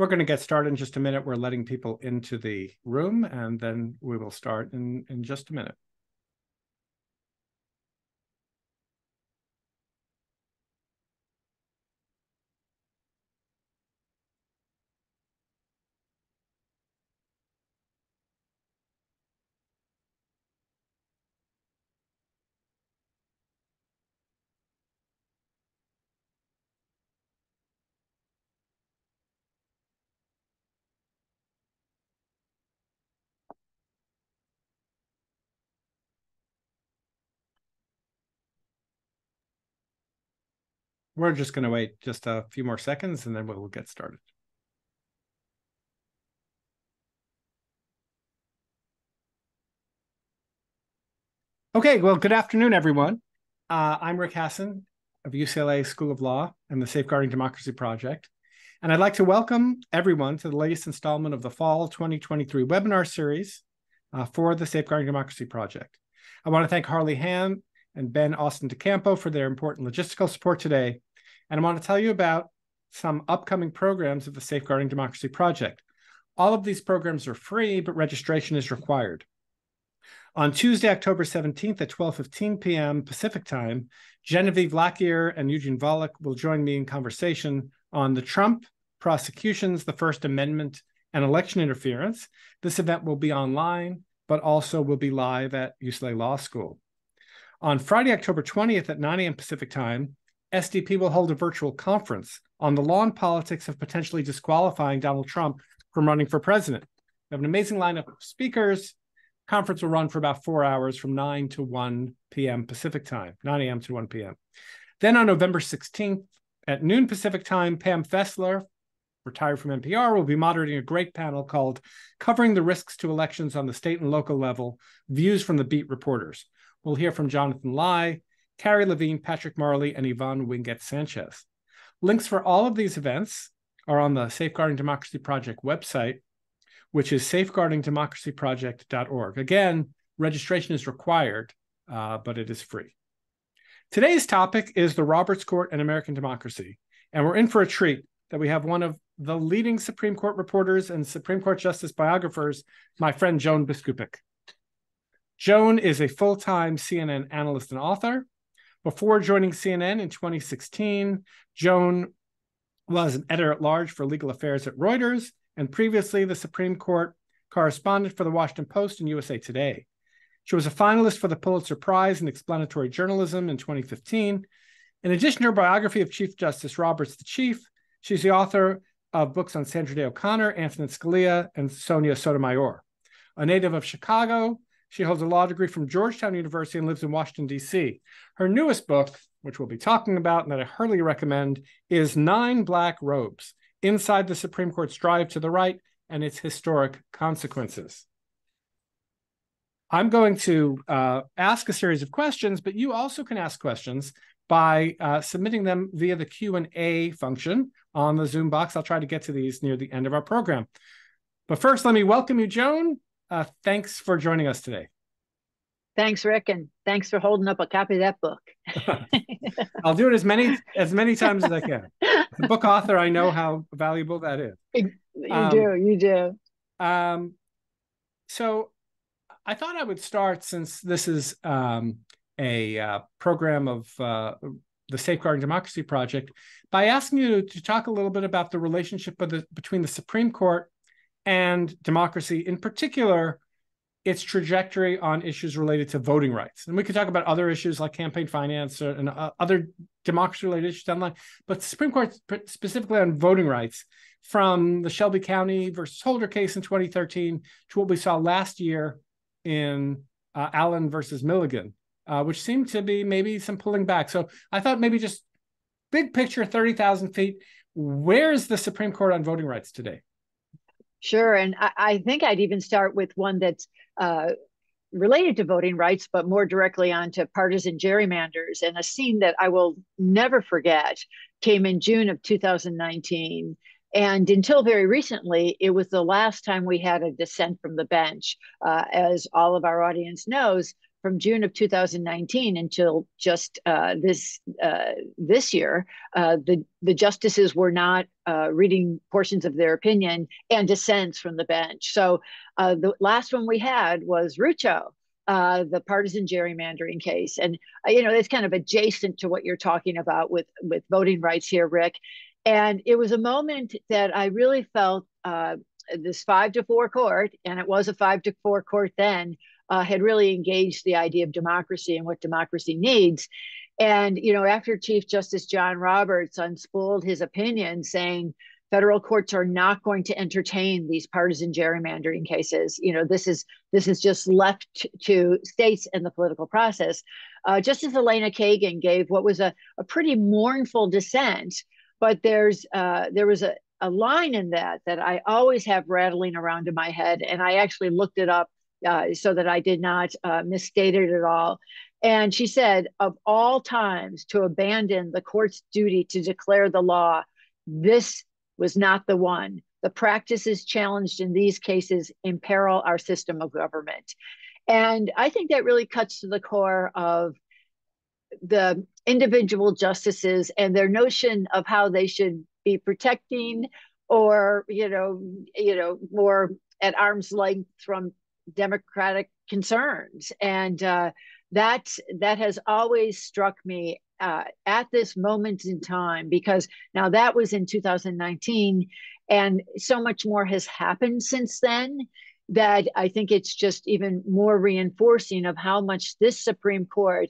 We're going to get started in just a minute. We're letting people into the room, and then we will start in, in just a minute. We're just going to wait just a few more seconds and then we'll get started. Okay, well, good afternoon, everyone. Uh, I'm Rick Hasen of UCLA School of Law and the Safeguarding Democracy Project. And I'd like to welcome everyone to the latest installment of the Fall 2023 webinar series uh, for the Safeguarding Democracy Project. I want to thank Harley Hand and Ben Austin DeCampo for their important logistical support today. And I want to tell you about some upcoming programs of the Safeguarding Democracy Project. All of these programs are free, but registration is required. On Tuesday, October 17th at 12:15 p.m. Pacific Time, Genevieve Lakier and Eugene Volokh will join me in conversation on the Trump prosecutions, the First Amendment, and election interference. This event will be online, but also will be live at UCLA Law School. On Friday, October 20th at 9 a.m. Pacific Time, SDP will hold a virtual conference on the law and politics of potentially disqualifying Donald Trump from running for president. We have an amazing lineup of speakers. Conference will run for about four hours from 9 to 1 p.m. Pacific time, 9 a.m. to 1 p.m. Then on November 16th at noon Pacific time, Pam Fessler, retired from NPR, will be moderating a great panel called Covering the Risks to Elections on the State and Local Level Views from the Beat Reporters. We'll hear from Jonathan Lai, Carrie Levine, Patrick Marley, and Yvonne Wingett Sanchez. Links for all of these events are on the Safeguarding Democracy Project website, which is safeguardingdemocracyproject.org. Again, registration is required, uh, but it is free. Today's topic is the Roberts Court and American democracy. And we're in for a treat that we have one of the leading Supreme Court reporters and Supreme Court Justice biographers, my friend Joan Biskupic. Joan is a full time CNN analyst and author. Before joining CNN in 2016, Joan was an editor at large for legal affairs at Reuters and previously the Supreme Court correspondent for the Washington Post and USA Today. She was a finalist for the Pulitzer Prize in Explanatory Journalism in 2015. In addition to her biography of Chief Justice Roberts the Chief, she's the author of books on Sandra Day O'Connor, Antonin Scalia, and Sonia Sotomayor. A native of Chicago, she holds a law degree from Georgetown University and lives in Washington, D.C. Her newest book, which we'll be talking about and that I heartily recommend, is Nine Black Robes Inside the Supreme Court's Drive to the Right and Its Historic Consequences. I'm going to uh, ask a series of questions, but you also can ask questions by uh, submitting them via the Q&A function on the Zoom box. I'll try to get to these near the end of our program. But first, let me welcome you, Joan. Uh, thanks for joining us today. Thanks, Rick, and thanks for holding up a copy of that book. I'll do it as many as many times as I can. The book author, I know how valuable that is. You um, do, you do. Um, so, I thought I would start since this is um, a uh, program of uh, the Safeguarding Democracy Project by asking you to talk a little bit about the relationship the, between the Supreme Court and democracy, in particular, its trajectory on issues related to voting rights. And we could talk about other issues like campaign finance and uh, other democracy related issues down the line, but the Supreme Court specifically on voting rights from the Shelby County versus Holder case in 2013 to what we saw last year in uh, Allen versus Milligan, uh, which seemed to be maybe some pulling back. So I thought maybe just big picture, 30,000 feet. Where's the Supreme Court on voting rights today? Sure. And I, I, think I'd even start with one that's uh, related to voting rights, but more directly onto partisan gerrymanders. And a scene that I will never forget came in June of 2019. And until very recently, it was the last time we had a dissent from the bench. Uh, as all of our audience knows, from June of 2019 until just uh, this uh, this year, uh, the the justices were not uh, reading portions of their opinion and dissents from the bench. So uh, the last one we had was Rucho, uh, the partisan gerrymandering case, and you know it's kind of adjacent to what you're talking about with with voting rights here, Rick. And it was a moment that I really felt this five to four court, and it was a five to four court then, uh, had really engaged the idea of democracy and what democracy needs. And, you know, after Chief Justice John Roberts unspooled his opinion saying federal courts are not going to entertain these partisan gerrymandering cases, you know, this is this is just left to states and the political process. Uh, Justice Elena Kagan gave what was a, a pretty mournful dissent, but there's uh, there was a, a line in that that I always have rattling around in my head, and I actually looked it up uh, so that I did not uh, misstate it at all. And she said, of all times to abandon the court's duty to declare the law, this was not the one. The practices challenged in these cases imperil our system of government. And I think that really cuts to the core of the individual justices and their notion of how they should be protecting or, you know, you know, more at arm's length from democratic concerns. And uh, that that has always struck me uh, at this moment in time because now that was in 2019 and so much more has happened since then that i think it's just even more reinforcing of how much this supreme court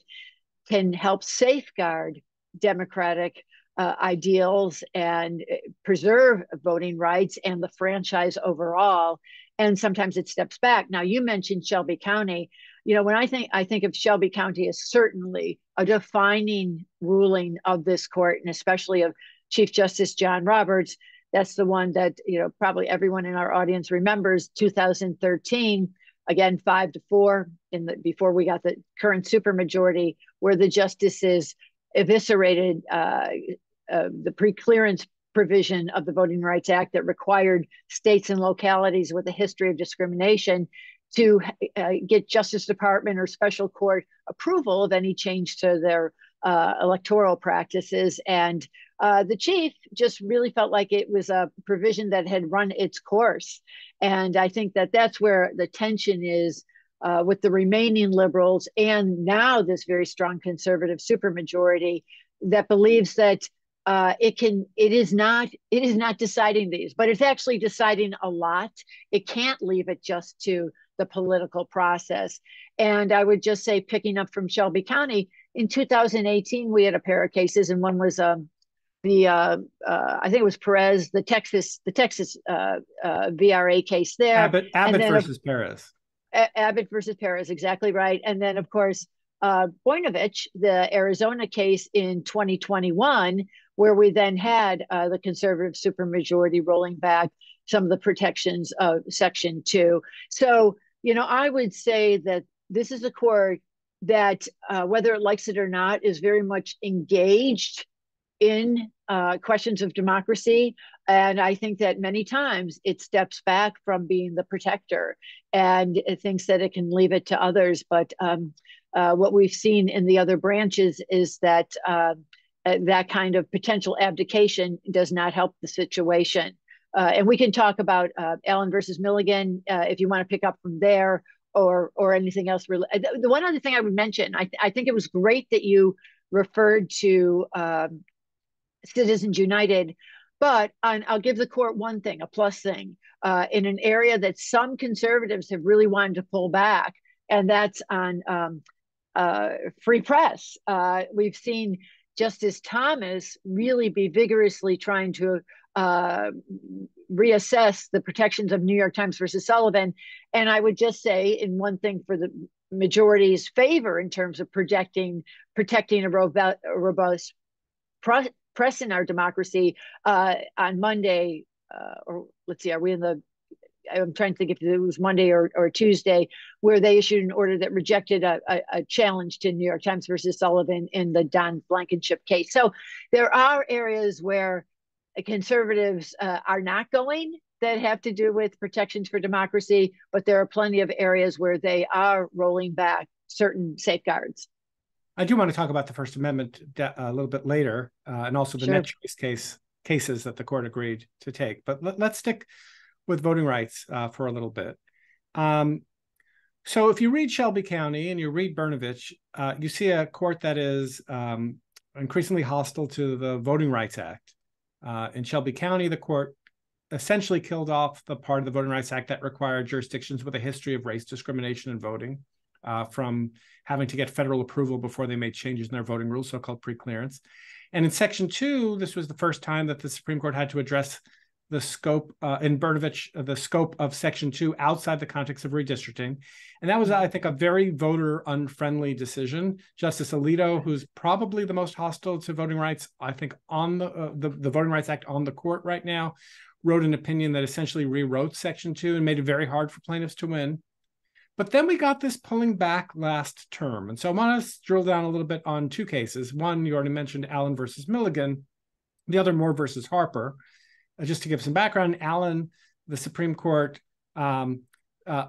can help safeguard democratic uh, ideals and uh, preserve voting rights and the franchise overall and sometimes it steps back. Now you mentioned Shelby County. You know, when I think I think of Shelby County as certainly a defining ruling of this court, and especially of Chief Justice John Roberts. That's the one that you know probably everyone in our audience remembers. 2013, again five to four in the before we got the current supermajority, where the justices eviscerated uh, uh, the preclearance provision of the Voting Rights Act that required states and localities with a history of discrimination to uh, get Justice Department or special court approval of any change to their uh, electoral practices. And uh, the chief just really felt like it was a provision that had run its course. And I think that that's where the tension is. Uh, with the remaining liberals and now this very strong conservative supermajority that believes that uh, it can it is not it is not deciding these but it's actually deciding a lot it can't leave it just to the political process and i would just say picking up from shelby county in 2018 we had a pair of cases and one was um, the uh, uh, I think it was Perez, the Texas, the Texas uh, uh VRA case there. Abbott, Abbott versus Perez. Abbott versus Perez, exactly right. And then, of course, uh, Brnovich, the Arizona case in 2021, where we then had uh, the conservative supermajority rolling back some of the protections of Section 2. So, you know, I would say that this is a court that, uh, whether it likes it or not, is very much engaged in uh, questions of democracy. And I think that many times it steps back from being the protector and it thinks that it can leave it to others. But um, uh, what we've seen in the other branches is that uh, uh, that kind of potential abdication does not help the situation. Uh, and we can talk about uh, Allen versus Milligan if you want to pick up from there or or anything else. The one other thing I would mention, I, I think it was great that you referred to um, Citizens United, but I'll give the court one thing, a plus thing, uh, in an area that some conservatives have really wanted to pull back, and that's on um, uh, free press. Uh, we've seen Justice Thomas really be vigorously trying to uh, reassess the protections of New York Times versus Sullivan. And I would just say, in one thing for the majority's favor in terms of protecting protecting a robust, press in our democracy, uh, on Monday, uh, or let's see, are we in the I'm trying to think if it was Monday or, or Tuesday, where they issued an order that rejected a, a, a, challenge to New York Times versus Sullivan in the Don Blankenship case. So there are areas where conservatives uh, are not going that have to do with protections for democracy, but there are plenty of areas where they are rolling back certain safeguards. I do want to talk about the First Amendment a little bit later, uh, and also the sure. NetChoice case cases that the court agreed to take. But let, us stick with voting rights uh, for a little bit. Um, so if you read Shelby County and you read Brnovich, uh, you see a court that is um, increasingly hostile to the Voting Rights Act. Uh, in Shelby County, the court essentially killed off the part of the Voting Rights Act that required jurisdictions with a history of race discrimination in voting uh, from having to get federal approval before they made changes in their voting rules, so-called preclearance. And in Section 2, this was the first time that the Supreme Court had to address the scope uh, in Brnovich, uh, the scope of Section 2 outside the context of redistricting. And that was, I think, a very voter unfriendly decision. Justice Alito, who's probably the most hostile to voting rights, I think, on the, uh, the, the Voting Rights Act on the court right now, wrote an opinion that essentially rewrote Section 2 and made it very hard for plaintiffs to win. But then we got this pulling back last term. And so I want to drill down a little bit on two cases. One, you already mentioned Allen versus Milligan, the other, Moore versus Harper. Uh, just to give some background, Allen, the Supreme Court, um, uh,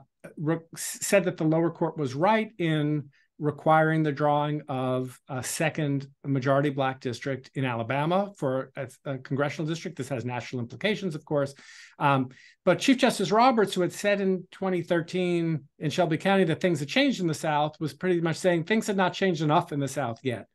said that the lower court was right in requiring the drawing of a second majority black district in Alabama for a, a congressional district. This has national implications, of course. Um, but Chief Justice Roberts, who had said in 2013 in Shelby County that things had changed in the South, was pretty much saying things had not changed enough in the South yet.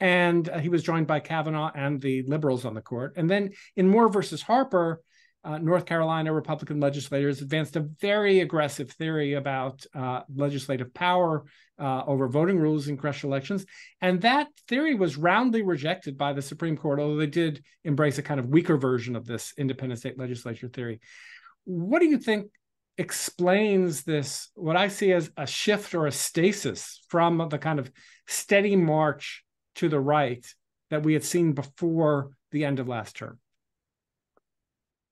And uh, he was joined by Kavanaugh and the liberals on the court. And then in Moore versus Harper, uh, North Carolina Republican legislators advanced a very aggressive theory about uh, legislative power uh, over voting rules in congressional elections. And that theory was roundly rejected by the Supreme Court, although they did embrace a kind of weaker version of this independent state legislature theory. What do you think explains this, what I see as a shift or a stasis from the kind of steady march to the right that we had seen before the end of last term?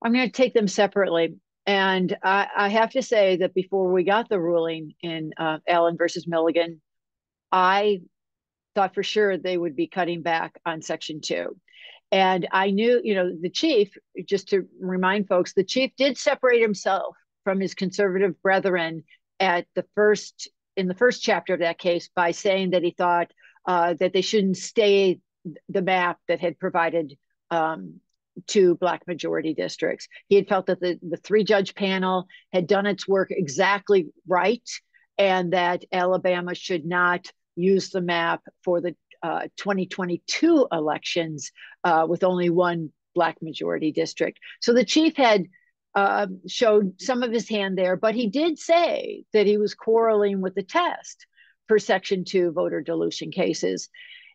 I'm going to take them separately. And I, I, have to say that before we got the ruling in uh, Allen versus Milligan, I thought for sure they would be cutting back on Section 2. And I knew, you know, the chief, just to remind folks, the chief did separate himself from his conservative brethren at the first, in the first chapter of that case by saying that he thought uh, that they shouldn't stay the map that had provided um, to black majority districts. He had felt that the, the three judge panel had done its work exactly right and that Alabama should not use the map for the uh, 2022 elections uh, with only one black majority district. So the chief had uh, showed some of his hand there, but he did say that he was quarreling with the test for Section 2 voter dilution cases.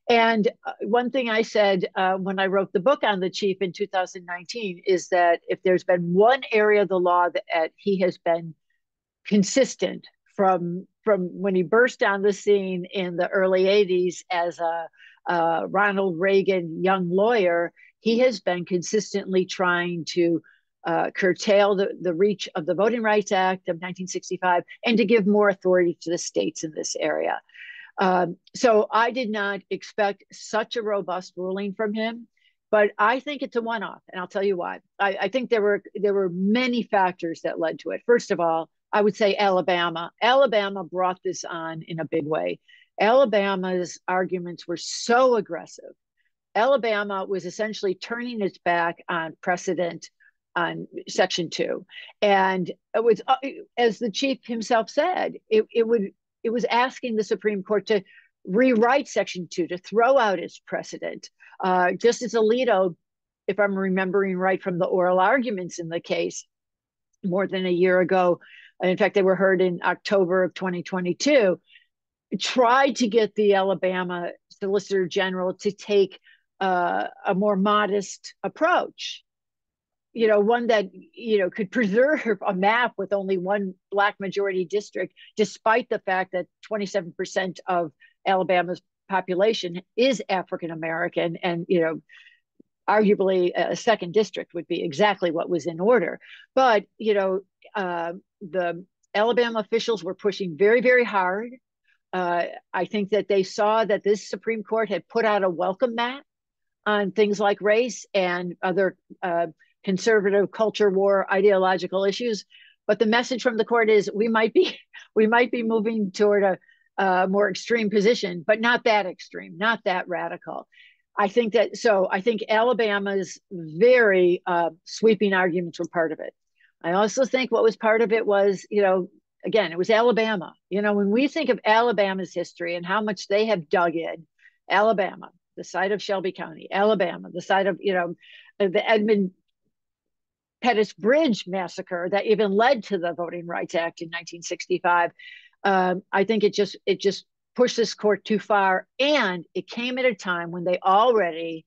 And uh, one thing I said uh, when I wrote the book on the chief in 2019 is that if there's been one area of the law that he has been consistent from from when he burst on the scene in the early 80s as a, a Ronald Reagan young lawyer, he has been consistently trying to uh, curtail the, the reach of the Voting Rights Act of 1965 and to give more authority to the states in this area. Um, so I did not expect such a robust ruling from him, but I think it's a one-off, and I'll tell you why. I, I think there were there were many factors that led to it. First of all, I would say Alabama. Alabama brought this on in a big way. Alabama's arguments were so aggressive. Alabama was essentially turning its back on precedent on Section 2. And it was, uh, as the chief himself said, it, it would it was asking the Supreme Court to rewrite Section 2, to throw out its precedent. Uh, Justice Alito, if I'm remembering right from the oral arguments in the case more than a year ago, in fact, they were heard in October of 2022, tried to get the Alabama Solicitor General to take uh, a more modest approach you know, one that, you know, could preserve a map with only one black majority district, despite the fact that 27% of Alabama's population is African American and, you know, arguably a second district would be exactly what was in order. But, you know, uh, the Alabama officials were pushing very, very hard. Uh, I think that they saw that this Supreme Court had put out a welcome mat on things like race and other uh, conservative culture war ideological issues but the message from the court is we might be we might be moving toward a uh, more extreme position, but not that extreme, not that radical. I think that so. I think Alabama's very uh, sweeping arguments were part of it. I also think what was part of it was, you know, again, it was Alabama. You know, when we think of Alabama's history and how much they have dug in, Alabama, the site of Shelby County, Alabama, the site of, you know, the Edmund Pettus Bridge massacre that even led to the Voting Rights Act in 1965. Um, I think it just it just pushed this court too far, and it came at a time when they already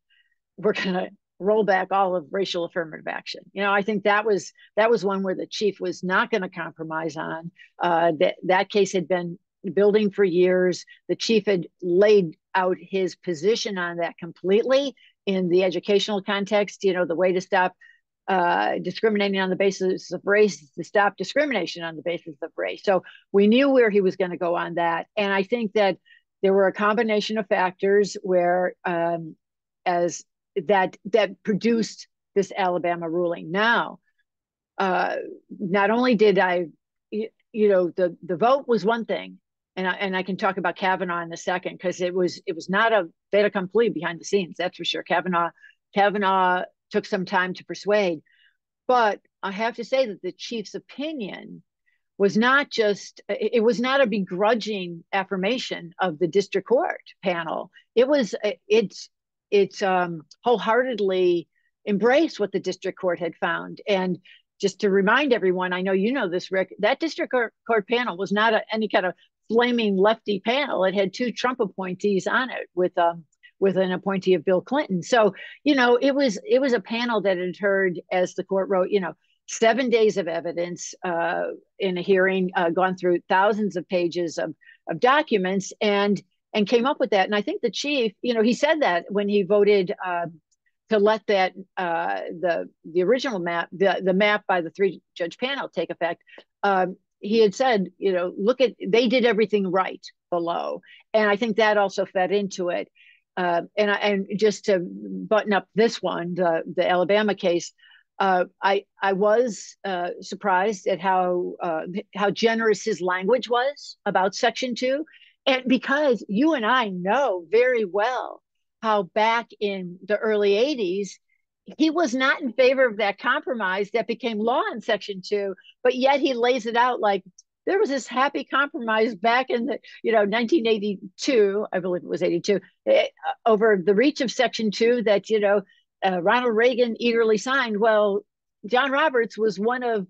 were going to roll back all of racial affirmative action. You know, I think that was that was one where the chief was not going to compromise on. Uh, that that case had been building for years. The chief had laid out his position on that completely in the educational context. You know, the way to stop uh, discriminating on the basis of race to stop discrimination on the basis of race. So we knew where he was going to go on that, and I think that there were a combination of factors where, um, as that that produced this Alabama ruling. Now, uh, not only did I, you, you know, the the vote was one thing, and I, and I can talk about Kavanaugh in a second because it was it was not a fait accompli behind the scenes. That's for sure. Kavanaugh Kavanaugh took some time to persuade, but I have to say that the chief's opinion was not just it was not a begrudging affirmation of the district court panel. It was it's it's um, wholeheartedly embraced what the district court had found. And just to remind everyone, I know you know this, Rick, that district court, court panel was not a, any kind of flaming lefty panel. It had two Trump appointees on it with um, with an appointee of Bill Clinton. So you know it was it was a panel that had heard, as the court wrote, you know, seven days of evidence uh, in a hearing, uh, gone through thousands of pages of of documents, and and came up with that. And I think the chief, you know, he said that when he voted uh, to let that uh, the the original map, the the map by the three judge panel take effect. Um, he had said, you know, look at they did everything right below, and I think that also fed into it. Uh, and I, and just to button up this one, the the Alabama case, uh, I I was uh, surprised at how uh, how generous his language was about Section Two. And because you and I know very well how back in the early 80s, he was not in favor of that compromise that became law in Section 2, but yet he lays it out like there was this happy compromise back in the you know 1982 i believe it was 82 eh, over the reach of section 2 that you know uh, ronald reagan eagerly signed well john roberts was one of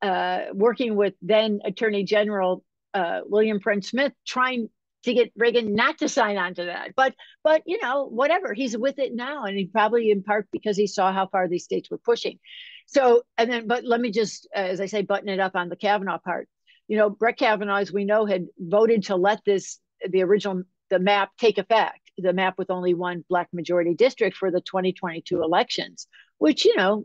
uh, working with then attorney general uh, William French Smith trying to get Reagan not to sign on to that. But but you know whatever he's with it now, and he probably in part because he saw how far these states were pushing. So and then but let me just uh, as I say button it up on the Kavanaugh part. You know Brett Kavanaugh, as we know, had voted to let this the original the map take effect. The map with only one black majority district for the 2022 elections, which you know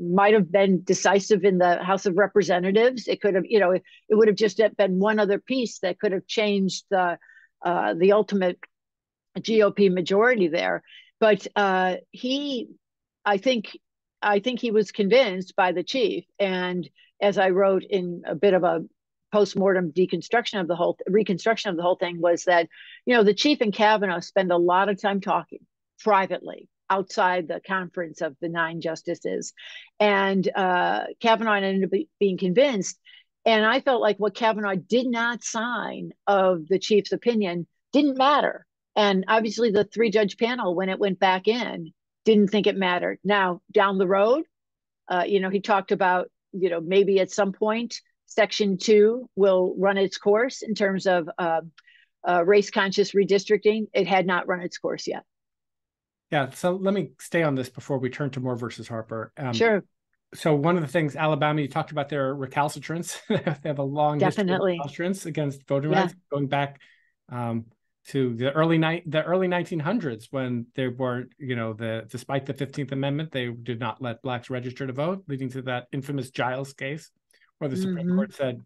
might have been decisive in the House of Representatives. It could have, you know, it, it would have just been one other piece that could have changed the uh, the ultimate GOP majority there. But uh, he, I think, I think he was convinced by the chief. And as I wrote in a bit of a post-mortem deconstruction of the whole reconstruction of the whole thing was that you know the chief and Kavanaugh spend a lot of time talking privately outside the conference of the nine justices. And uh, Kavanaugh ended up being convinced. And I felt like what Kavanaugh did not sign of the chief's opinion didn't matter. And obviously, the three judge panel, when it went back in, didn't think it mattered. Now, down the road, uh, you know, he talked about, you know, maybe at some point, Section 2 will run its course in terms of uh, uh, race conscious redistricting. It had not run its course yet. Yeah. So let me stay on this before we turn to Moore versus Harper. Um, sure. So one of the things Alabama, you talked about their recalcitrance. they have a long definitely recalcitrance against voting yeah. rights, going back um, to the early night the early 1900s when there were you know the despite the 15th amendment they did not let blacks register to vote leading to that infamous giles case where the mm-hmm. supreme court said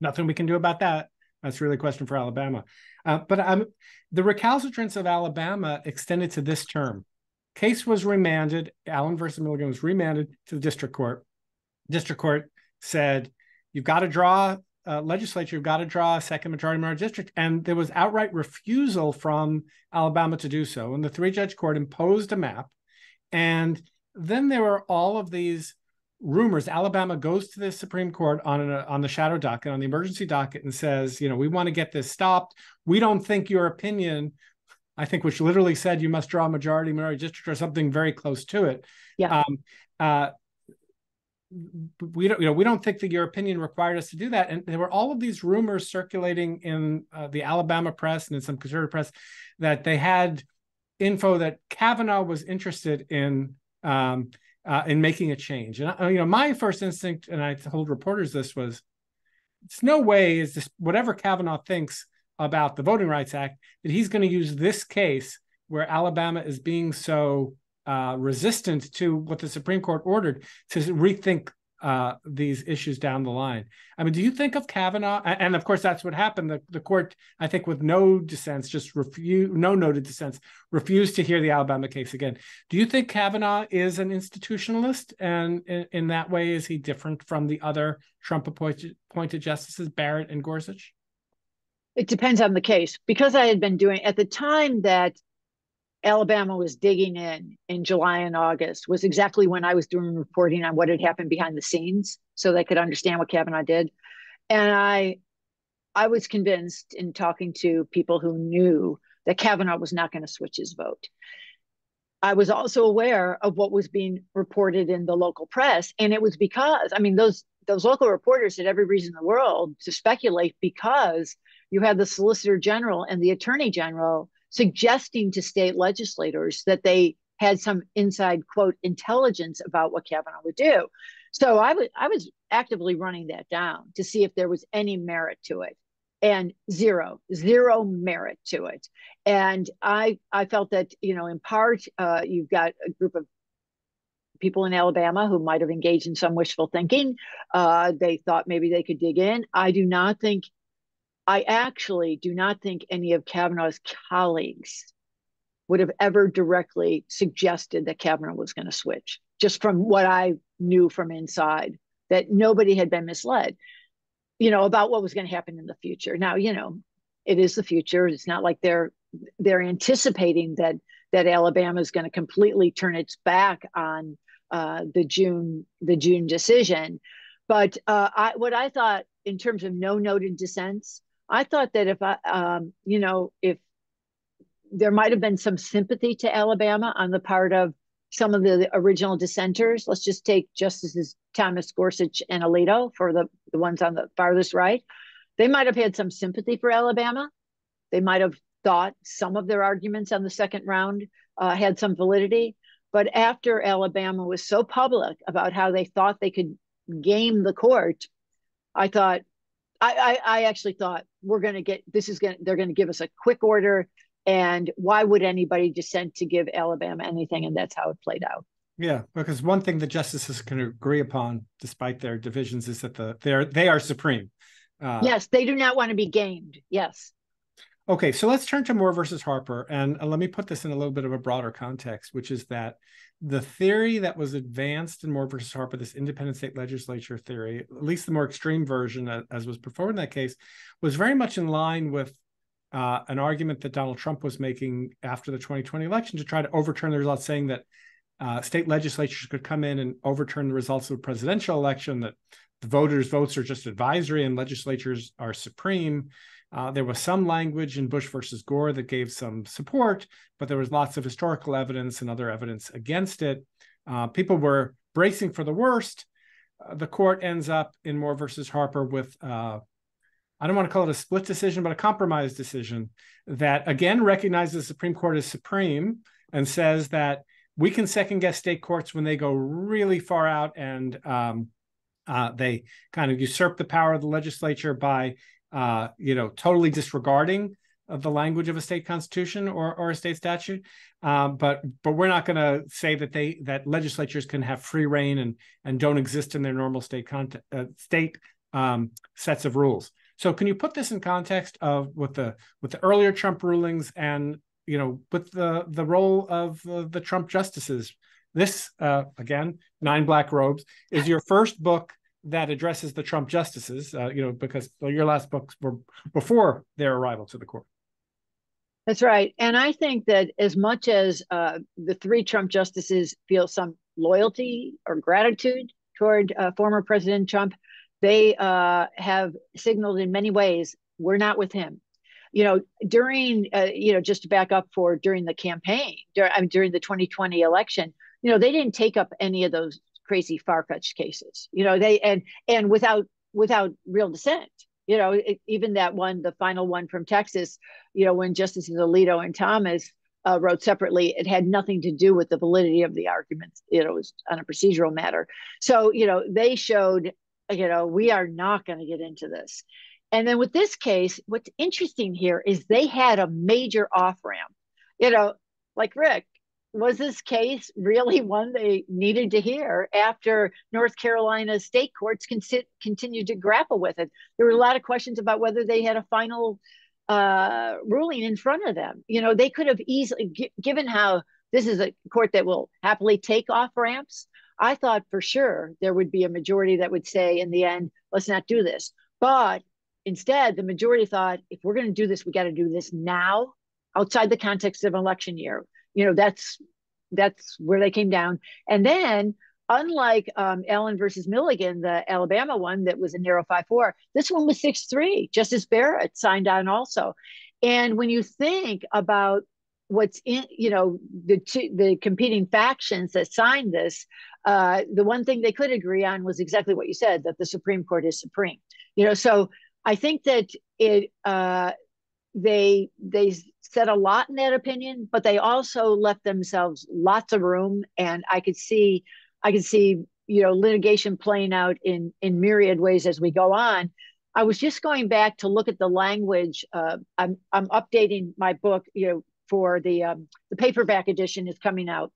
nothing we can do about that that's really a question for alabama uh, but um, the recalcitrance of Alabama extended to this term. Case was remanded. Allen versus Milligan was remanded to the district court. District court said, "You've got to draw uh, legislature, got to draw a second majority minority district. And there was outright refusal from Alabama to do so. And the three judge court imposed a map. And then there were all of these rumors. Alabama goes to the Supreme Court on a, on the shadow docket, on the emergency docket, and says, you know, we want to get this stopped. We don't think your opinion, I think, which literally said you must draw a majority minority district or something very close to it. Yeah. Um, uh, we don't, you know, we don't think that your opinion required us to do that. And there were all of these rumors circulating in uh, the Alabama press and in some conservative press that they had info that Kavanaugh was interested in um, uh, in making a change. And uh, you know, my first instinct, and I told reporters this was, it's no way is this whatever Kavanaugh thinks about the Voting Rights Act that he's going to use this case where Alabama is being so uh, resistant to what the Supreme Court ordered to rethink uh, these issues down the line. I mean, do you think of Kavanaugh? And of course, that's what happened. The, the court, I think, with no dissents, just refuse, no noted dissents, refused to hear the Alabama case again. Do you think Kavanaugh is an institutionalist, and in, in that way, is he different from the other Trump appointed, appointed justices, Barrett and Gorsuch? It depends on the case. Because I had been doing at the time that Alabama was digging in in July and August was exactly when I was doing reporting on what had happened behind the scenes so they could understand what Kavanaugh did. And I I was convinced in talking to people who knew that Kavanaugh was not going to switch his vote. I was also aware of what was being reported in the local press. And it was because, I mean, those those local reporters had every reason in the world to speculate because you had the Solicitor General and the Attorney General suggesting to state legislators that they had some inside quote intelligence about what Kavanaugh would do. So I was I was actively running that down to see if there was any merit to it. And zero, zero merit to it. And I I felt that, you know, in part, uh, you've got a group of people in Alabama who might have engaged in some wishful thinking. Uh, they thought maybe they could dig in. I do not think I actually do not think any of Kavanaugh's colleagues would have ever directly suggested that Kavanaugh was going to switch, just from what I knew from inside, that nobody had been misled, you know, about what was going to happen in the future. Now, you know, it is the future. It's not like they're they're anticipating that that Alabama is going to completely turn its back on uh, the June the June decision. But uh, I, what I thought in terms of no noted dissents, I thought that if I, um, you know, if there might have been some sympathy to Alabama on the part of some of the original dissenters. Let's just take Justices Thomas Gorsuch and Alito for the, the ones on the farthest right. They might have had some sympathy for Alabama. They might have thought some of their arguments on the second round uh, had some validity. But after Alabama was so public about how they thought they could game the court, I thought, I, I, I actually thought we're going to get this is going they're going to give us a quick order. And why would anybody dissent to give Alabama anything? And that's how it played out. Yeah because one thing the justices can agree upon despite their divisions is that the they're they are supreme. Uh, yes they do not want to be gamed. Yes okay so let's turn to moore versus harper and let me put this in a little bit of a broader context which is that the theory that was advanced in Moore versus Harper, this independent state legislature theory, at least the more extreme version as was performed in that case, was very much in line with uh, an argument that Donald Trump was making after the 2020 election to try to overturn the results, saying that uh, state legislatures could come in and overturn the results of a presidential election, that the voters' votes are just advisory and legislatures are supreme. Uh, there was some language in Bush versus Gore that gave some support, but there was lots of historical evidence and other evidence against it. Uh, people were bracing for the worst. Uh, the court ends up in Moore versus Harper with, uh, I don't want to call it a split decision, but a compromise decision that again recognizes the Supreme Court as supreme and says that we can second guess state courts when they go really far out and um, uh, they kind of usurp the power of the legislature by uh, you know, totally disregarding the language of a state constitution or, or a state statute. Um, but but we're not going to say that they that legislatures can have free reign and and don't exist in their normal state content, uh, state um, sets of rules. So can you put this in context of with the with the earlier Trump rulings and you know with the the role of uh, the Trump justices? This uh, again, nine black robes is your first book that addresses the Trump justices, uh, you know, because your last books were before their arrival to the court. That's right. And I think that as much as uh, the three Trump justices feel some loyalty or gratitude toward uh, former President Trump, they uh, have signaled in many ways we're not with him. You know, during, uh, you know, just to back up for during the campaign, during, I mean, during the 2020 election, you know, they didn't take up any of those crazy far-fetched cases. You know, they and and without without real dissent. You know, it, even that one, the final one from Texas, you know, when Justices Alito and Thomas uh, wrote separately, it had nothing to do with the validity of the arguments. You know, it was on a procedural matter. So, you know, they showed, you know, we are not going to get into this. And then with this case, what's interesting here is they had a major off ramp. You know, like Rick, was this case really one they needed to hear after North Carolina state courts con- continued to grapple with it? There were a lot of questions about whether they had a final uh, ruling in front of them. You know, they could have easily, g- given how this is a court that will happily take off ramps. I thought for sure there would be a majority that would say in the end, let's not do this. But instead, the majority thought if we're going to do this, we got to do this now outside the context of an election year you know that's that's where they came down. And then unlike um, allen versus milligan the alabama one that was a narrow 5-4 this one was 6-3 justice barrett signed on also. And when you think about what's in you know the two, the competing factions that signed this uh, the one thing they could agree on was exactly what you said that the supreme court is supreme. You know so i think that it uh, they they said a lot in that opinion, but they also left themselves lots of room. And I could see, I could see, you know, litigation playing out in in myriad ways as we go on. I was just going back to look at the language. Uh, I'm I'm updating my book, you know, for the um, the paperback edition is coming out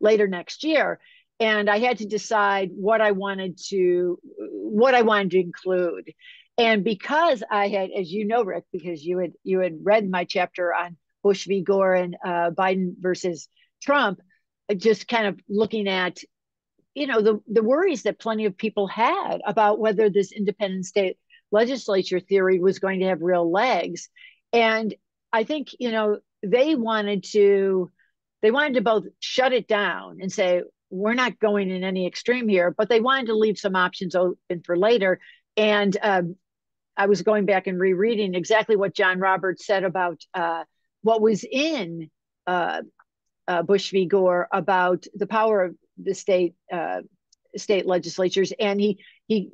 later next year, and I had to decide what I wanted to what I wanted to include and because I had, as you know, Rick, because you had you had read my chapter on Bush v. Gore and uh, Biden versus Trump, just kind of looking at, you know, the the worries that plenty of people had about whether this independent state legislature theory was going to have real legs, and I think you know they wanted to they wanted to both shut it down and say we're not going in any extreme here, but they wanted to leave some options open for later. And um, I was going back and rereading exactly what John Roberts said about uh, what was in uh, uh, Bush v. Gore about the power of the state uh, state legislatures, and he he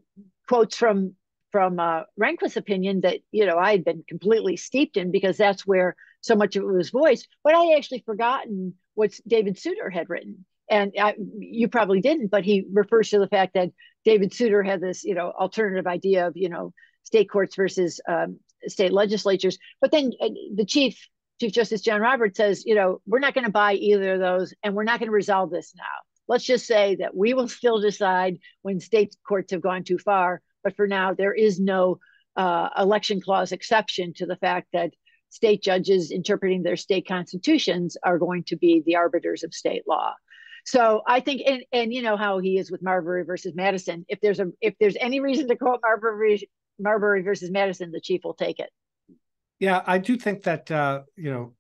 quotes from from uh, Rehnquist's opinion that you know I had been completely steeped in because that's where so much of it was voiced, but I actually forgotten what David Souter had written, and I, you probably didn't, but he refers to the fact that David Souter had this you know alternative idea of you know state courts versus um, state legislatures. But then uh, the chief Chief Justice John Roberts says, you know, we're not going to buy either of those, and we're not going to resolve this now. Let's just say that we will still decide when state courts have gone too far. But for now, there is no uh, election clause exception to the fact that state judges interpreting their state constitutions are going to be the arbiters of state law. So I think, and, and you know how he is with Marbury versus Madison. If there's a if there's any reason to quote Marbury Marbury versus Madison, the chief will take it. Yeah, I do think that uh, you know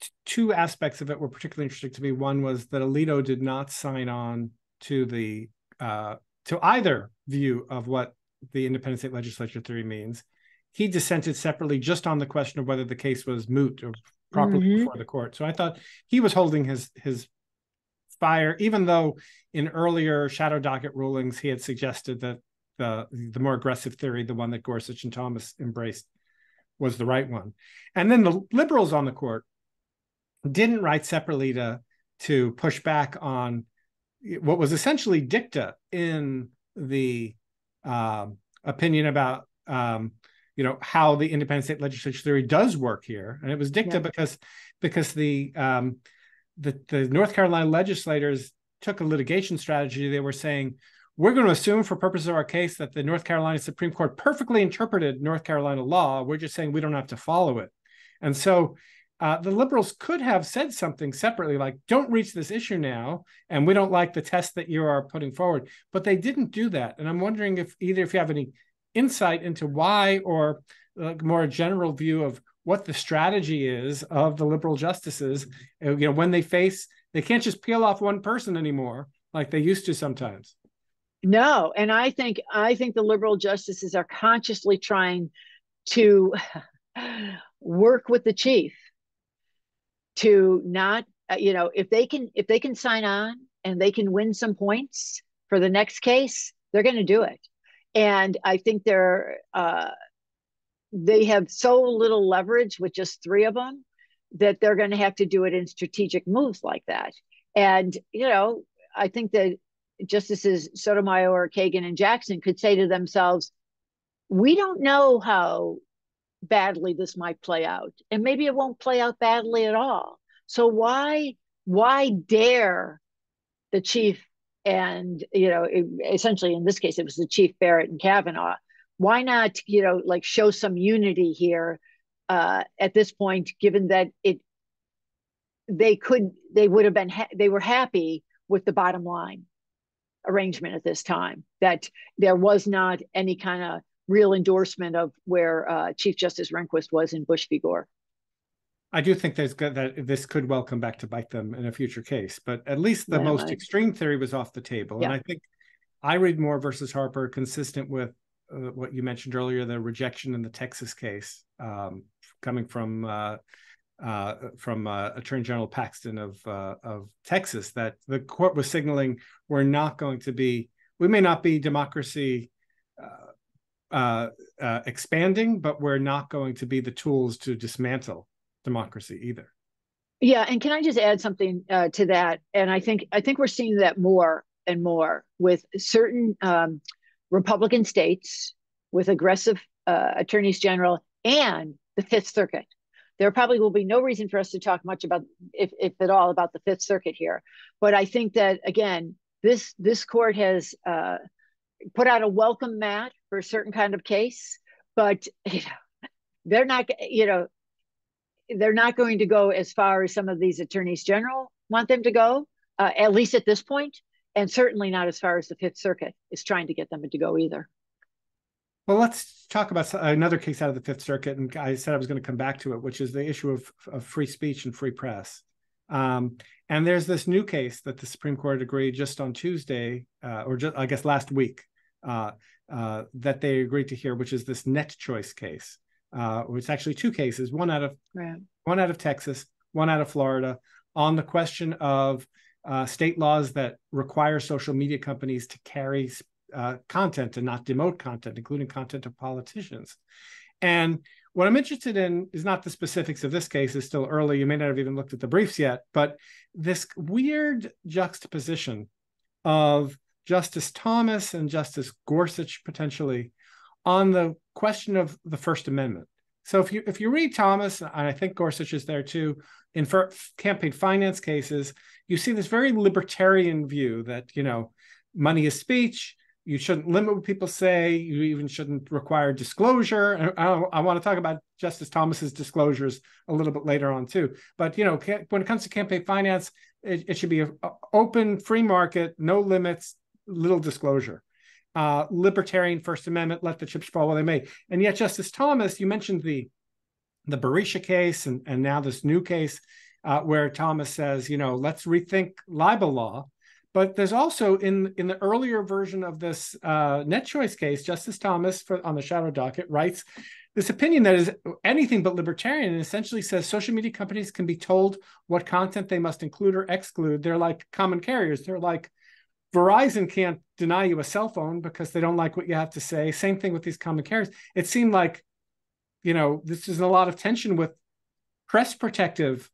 t- two aspects of it were particularly interesting to me. One was that Alito did not sign on to the uh, to either view of what the independent state legislature theory means. He dissented separately just on the question of whether the case was moot or properly mm-hmm. before the court. So I thought he was holding his his fire, even though in earlier shadow docket rulings he had suggested that the the more aggressive theory, the one that Gorsuch and Thomas embraced, was the right one. And then the liberals on the court didn't write separately to to push back on what was essentially dicta in the uh, opinion about um, you know how the independent state legislature theory does work here, and it was dicta yeah. because because the um, the the North Carolina legislators took a litigation strategy. They were saying we're going to assume for purposes of our case that the North Carolina Supreme Court perfectly interpreted North Carolina law. We're just saying we don't have to follow it. And so uh, the liberals could have said something separately, like, don't reach this issue now, and we don't like the test that you are putting forward. But they didn't do that. And I'm wondering if either if you have any insight into why or uh, more general view of what the strategy is of the liberal justices, uh, you know, when they face, they can't just peel off one person anymore like they used to sometimes. No, and I think I think the liberal justices are consciously trying to work with the chief to not uh, you know if they can if they can sign on and they can win some points for the next case they're going to do it. And i think they're uh, they have so little leverage with just three of them that they're going to have to do it in strategic moves like that. And you know i think that justices sotomayor kagan and jackson could say to themselves we don't know how badly this might play out and maybe it won't play out badly at all. So why why dare the chief and you know it, essentially in this case it was the chief barrett and kavanaugh. Why not you know like show some unity here uh at this point given that it they could they would have been ha- they were happy with the bottom line arrangement at this time that there was not any kind of real endorsement of where uh, Chief Justice Rehnquist was in Bush v. Gore. I do think there's good that this could well come back to bite them in a future case, but at least the yeah, most extreme theory was off the table. Yeah. And I think I read Moore versus Harper consistent with uh, what you mentioned earlier, the rejection in the Texas case um, coming from uh, uh, from uh, Attorney General Paxton of uh, of Texas, that the court was signaling we're not going to be, we may not be democracy uh, uh, uh, expanding, but we're not going to be the tools to dismantle democracy either. Yeah, and can I just add something to that? And I think I think we're seeing that more and more with certain um, Republican states with aggressive attorneys general and the Fifth Circuit. There probably will be no reason for us to talk much about, if, if at all, about the Fifth Circuit here. But I think that again, this this court has uh, put out a welcome mat for a certain kind of case, but you know, they're not, you know, they're not going to go as far as some of these attorneys general want them to go, uh, at least at this point, and certainly not as far as the Fifth Circuit is trying to get them to go either. Well, let's talk about another case out of the Fifth Circuit, and I said I was going to come back to it, which is the issue of, of free speech and free press. Um, and there's this new case that the Supreme Court agreed just on Tuesday, uh, or just, I guess last week, uh, uh, that they agreed to hear, which is this NetChoice case. Uh, it's actually two cases, one out of right. one out of Texas, one out of Florida, on the question of uh, state laws that require social media companies to carry uh, content and not demote content, including content of politicians. And what I'm interested in is not the specifics of this case, it's still early. You may not have even looked at the briefs yet, but this weird juxtaposition of Justice Thomas and Justice Gorsuch potentially on the question of the First Amendment. So if you if you read Thomas, and I think Gorsuch is there too, in campaign finance cases, you see this very libertarian view that you know money is speech. You shouldn't limit what people say. You even shouldn't require disclosure. I, I want to talk about Justice Thomas's disclosures a little bit later on too. But you know, when it comes to campaign finance, it, it should be an open, free market, no limits, little disclosure. Uh, libertarian First Amendment, let the chips fall where they may. And yet, Justice Thomas, you mentioned the the Berisha case, and and now this new case uh, where Thomas says, you know, let's rethink libel law. But there's also in in the earlier version of this uh, NetChoice case, Justice Thomas for, on the shadow docket writes this opinion that is anything but libertarian and essentially says social media companies can be told what content they must include or exclude. They're like common carriers. They're like Verizon can't deny you a cell phone because they don't like what you have to say. Same thing with these common carriers. It seemed like, you know, this is a lot of tension with press protective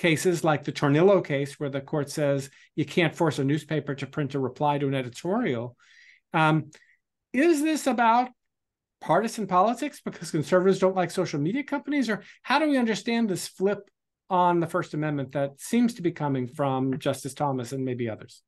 cases like the Tornillo case, where the court says you can't force a newspaper to print a reply to an editorial. Um, is this about partisan politics because conservatives don't like social media companies, or how do we understand this flip on the First Amendment that seems to be coming from Justice Thomas and maybe others?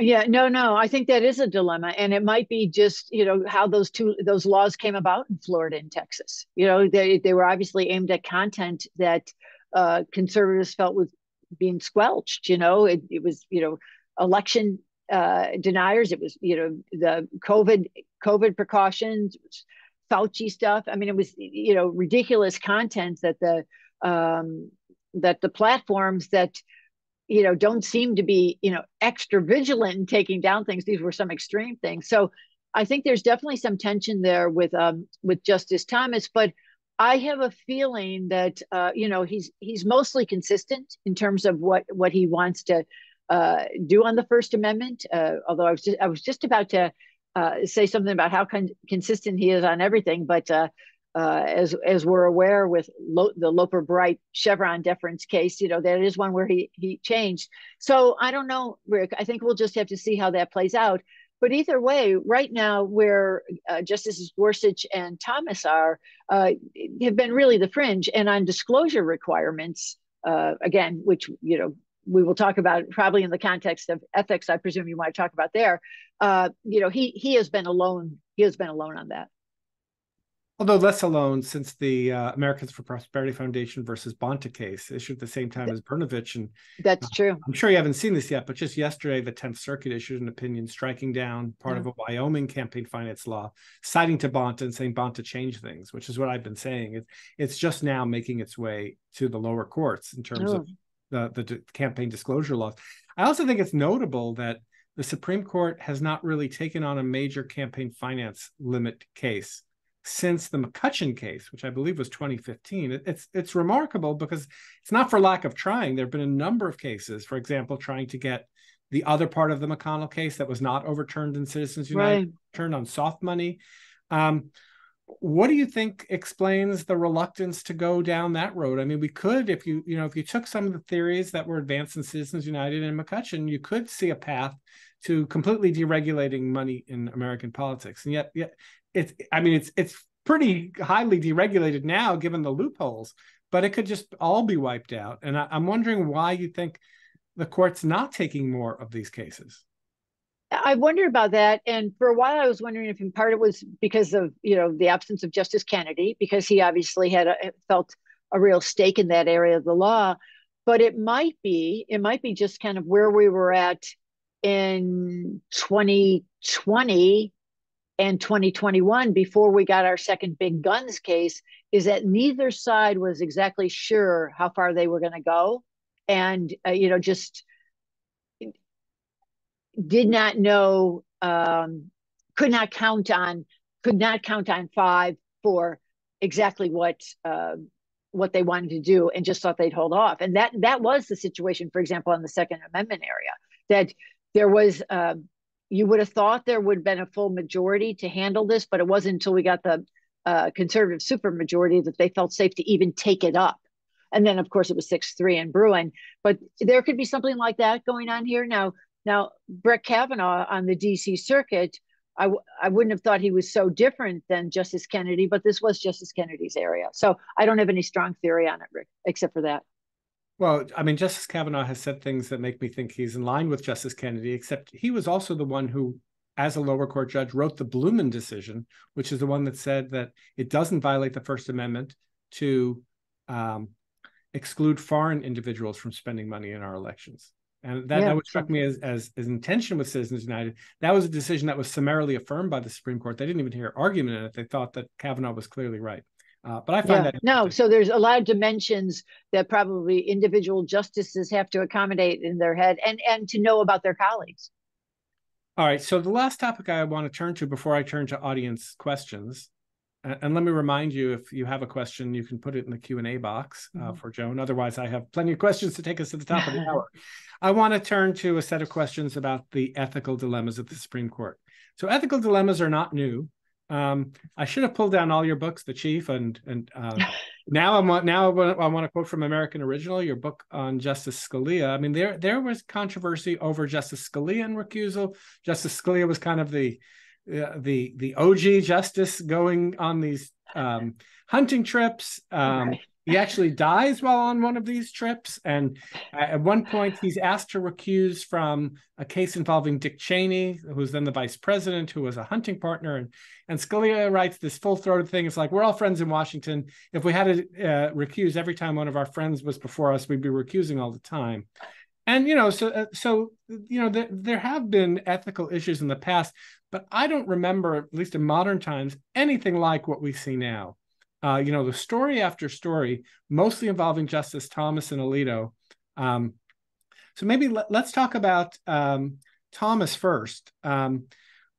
Yeah, no, no. I think that is a dilemma, and it might be just you know how those two those laws came about in Florida and Texas. You know, they they were obviously aimed at content that uh, conservatives felt was being squelched. You know, it, it was you know election uh, deniers. It was you know the COVID COVID precautions, Fauci stuff. I mean, it was you know ridiculous content that the um, that the platforms that you know don't seem to be you know extra vigilant in taking down things. These were some extreme things. So I think there's definitely some tension there with um, with Justice Thomas, but I have a feeling that uh, you know he's he's mostly consistent in terms of what what he wants to uh, do on the First Amendment. Uh, although I was just, I was just about to uh, say something about how con- consistent he is on everything, but uh, uh, as as we're aware with Lo- the Loper Bright Chevron deference case, you know that is one where he he changed. So I don't know, Rick. I think we'll just have to see how that plays out. But either way, right now, where uh, Justices Gorsuch and Thomas are, uh, have been really the fringe. And on disclosure requirements, uh, again, which, you know, we will talk about probably in the context of ethics, I presume you might talk about there. Uh, you know, he he has been alone. He has been alone on that although less alone since the uh, Americans for Prosperity Foundation versus Bonta case issued at the same time as Brnovich. And that's uh, true. I'm sure you haven't seen this yet, but just yesterday, the 10th Circuit issued an opinion striking down part yeah. of a Wyoming campaign finance law, citing to Bonta and saying Bonta changed things, which is what I've been saying. It, it's just now making its way to the lower courts in terms oh. of the, the campaign disclosure laws. I also think it's notable that the Supreme Court has not really taken on a major campaign finance limit case since the McCutcheon case, which I believe was 2015. it's it's remarkable because it's not for lack of trying. There have been a number of cases, for example, trying to get the other part of the McConnell case that was not overturned in Citizens United, right. turned on soft money. Um, what do you think explains the reluctance to go down that road? I mean, we could, if you, you know, if you took some of the theories that were advanced in Citizens United and McCutcheon, you could see a path to completely deregulating money in American politics. And yet, yet it's I mean it's it's pretty highly deregulated now given the loopholes, but it could just all be wiped out. And I, I'm wondering why you think the court's not taking more of these cases. I wonder about that. And for a while, I was wondering if in part it was because of, you know, the absence of Justice Kennedy, because he obviously had a, felt a real stake in that area of the law. But it might be, it might be just kind of where we were at in 2020 and 2021 before we got our second big guns case is that neither side was exactly sure how far they were going to go. And uh, you know just did not know um, could not count on could not count on five for exactly what uh, what they wanted to do and just thought they'd hold off. And that that was the situation for example in the second amendment area that there was um, you would have thought there would have been a full majority to handle this, but it wasn't until we got the uh, conservative supermajority that they felt safe to even take it up. And then, of course, it was six three in Bruen. But there could be something like that going on here now. Now, Brett Kavanaugh on the D.C. Circuit, I w- I wouldn't have thought he was so different than Justice Kennedy, but this was Justice Kennedy's area. So I don't have any strong theory on it, Rick, except for that. Well, I mean, Justice Kavanaugh has said things that make me think he's in line with Justice Kennedy, except he was also the one who, as a lower court judge, wrote the Bluman decision, which is the one that said that it doesn't violate the First Amendment to um, exclude foreign individuals from spending money in our elections. And that, yeah, that struck me as, as as intention with Citizens United. That was a decision that was summarily affirmed by the Supreme Court. They didn't even hear argument in it. They thought that Kavanaugh was clearly right. Uh, but I find yeah. that no. So there's a lot of dimensions that probably individual justices have to accommodate in their head and and to know about their colleagues. All right. So the last topic I want to turn to before I turn to audience questions, and let me remind you, if you have a question, you can put it in the Q and A box uh, mm-hmm. for Joan. Otherwise, I have plenty of questions to take us to the top of the hour. I want to turn to a set of questions about the ethical dilemmas of the Supreme Court. So ethical dilemmas are not new. Um, I should have pulled down all your books, The Chief, and and uh, now I'm now I want I want to quote from American Original, your book on Justice Scalia. I mean, there there was controversy over Justice Scalia and recusal. Justice Scalia was kind of the uh, the the OG justice going on these um, hunting trips. Um, right. He actually dies while on one of these trips. And at one point, he's asked to recuse from a case involving Dick Cheney, who was then the vice president, who was a hunting partner. And, and Scalia writes this full throated thing. It's like, we're all friends in Washington. If we had to uh, recuse every time one of our friends was before us, we'd be recusing all the time. And you know, so uh, so you know, there, there have been ethical issues in the past, but I don't remember, at least in modern times, anything like what we see now uh, you know, the story after story, mostly involving Justice Thomas and Alito. Um, so maybe let, us talk about um, Thomas first. Um,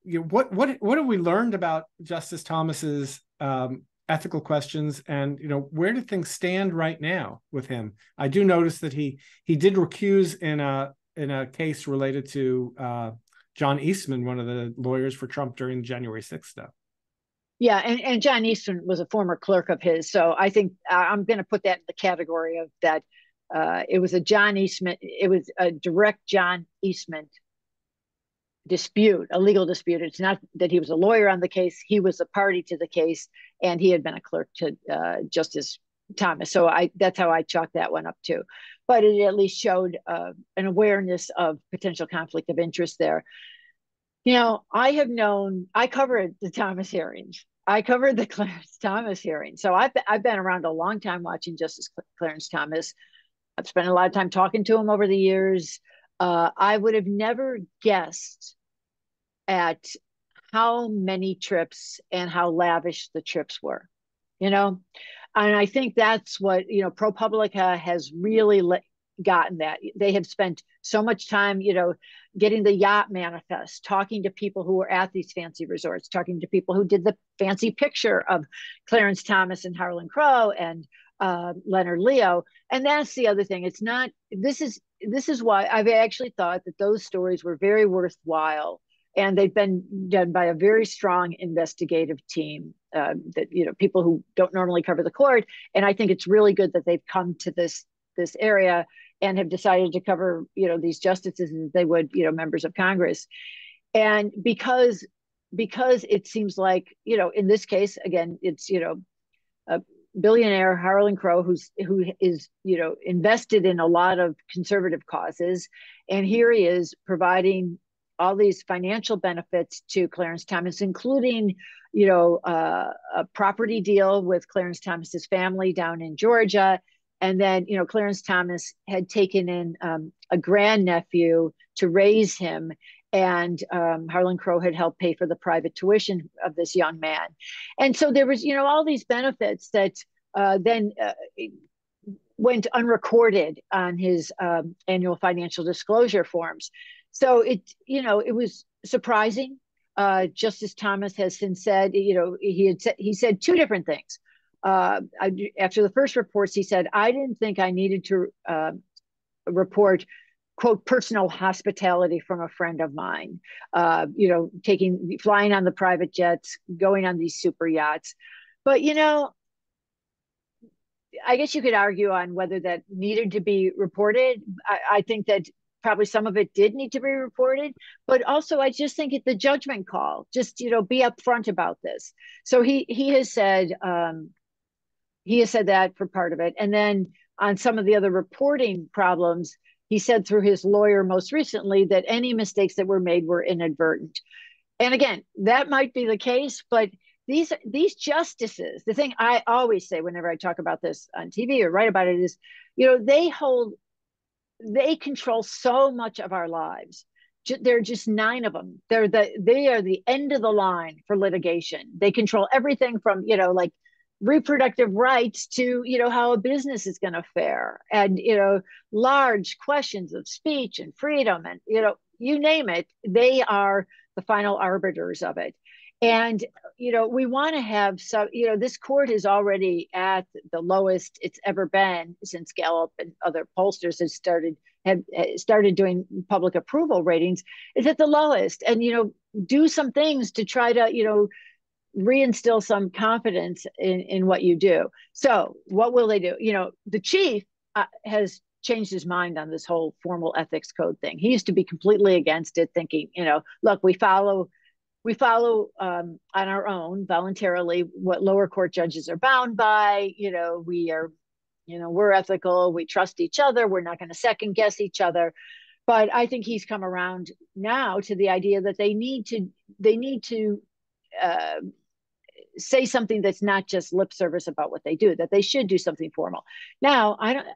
you know, what what what have we learned about Justice Thomas's um, ethical questions, and you know, where do things stand right now with him? I do notice that he he did recuse in a in a case related to uh, John Eastman, one of the lawyers for Trump during January 6th stuff. Yeah, and, and John Eastman was a former clerk of his, so I think uh, I'm going to put that in the category of that. Uh, it was a John Eastman. It was a direct John Eastman dispute, a legal dispute. It's not that he was a lawyer on the case; he was a party to the case, and he had been a clerk to uh, Justice Thomas. So I that's how I chalked that one up too. But it at least showed uh, an awareness of potential conflict of interest there. You know, I have known, I covered the Thomas hearings. I covered the Clarence Thomas hearing. So I've, I've been around a long time watching Justice Clarence Thomas. I've spent a lot of time talking to him over the years. Uh, I would have never guessed at how many trips and how lavish the trips were, you know? And I think that's what, you know, ProPublica has really let, gotten that. They have spent so much time, you know, getting the yacht manifest, talking to people who were at these fancy resorts, talking to people who did the fancy picture of Clarence Thomas and Harlan Crow and uh, Leonard Leo. And that's the other thing. It's not. This is this is why I've actually thought that those stories were very worthwhile, and they've been done by a very strong investigative team. Uh, that you know, people who don't normally cover the court, and I think it's really good that they've come to this this area and have decided to cover you know these justices as they would you know members of congress. And because because it seems like you know in this case again it's you know a billionaire harlan crow who's who is you know invested in a lot of conservative causes. And here he is providing all these financial benefits to clarence thomas including you know uh, a property deal with clarence thomas's family down in georgia and then you know clarence thomas had taken in um, a grandnephew to raise him and um, harlan crow had helped pay for the private tuition of this young man. And so there was you know all these benefits that uh, then uh, went unrecorded on his um, annual financial disclosure forms. So it you know it was surprising. Uh, justice thomas has since said you know he had said he said two different things uh, I, after the first reports, he said, I didn't think I needed to uh, report quote personal hospitality from a friend of mine. Uh, you know taking flying on the private jets going on these super yachts. But you know i guess you could argue on whether that needed to be reported. I, I think that probably some of it did need to be reported but also i just think it's the judgment call. Just you know be upfront about this. So he he has said um, he has said that for part of it. And then on some of the other reporting problems, he said through his lawyer most recently that any mistakes that were made were inadvertent. And again, that might be the case, but these these justices, the thing I always say whenever I talk about this on TV or write about it is, you know, they hold they control so much of our lives. There are just nine of them. They're the they are the end of the line for litigation. They control everything from you know like reproductive rights to you know how a business is going to fare and you know large questions of speech and freedom and you know you name it they are the final arbiters of it. And you know we want to have some you know this court is already at the lowest it's ever been since gallup and other pollsters have started have eh, started doing public approval ratings is at the lowest. And you know do some things to try to you know reinstill some confidence in, in what you do. So, what will they do? You know, the chief uh, has changed his mind on this whole formal ethics code thing. He used to be completely against it, thinking, you know, look, we follow we follow um, on our own voluntarily what lower court judges are bound by. You know, we are you know, we're ethical, we trust each other, we're not going to second guess each other. But I think he's come around now to the idea that they need to they need to uh, say something that's not just lip service about what they do, that they should do something formal. Now, I don't,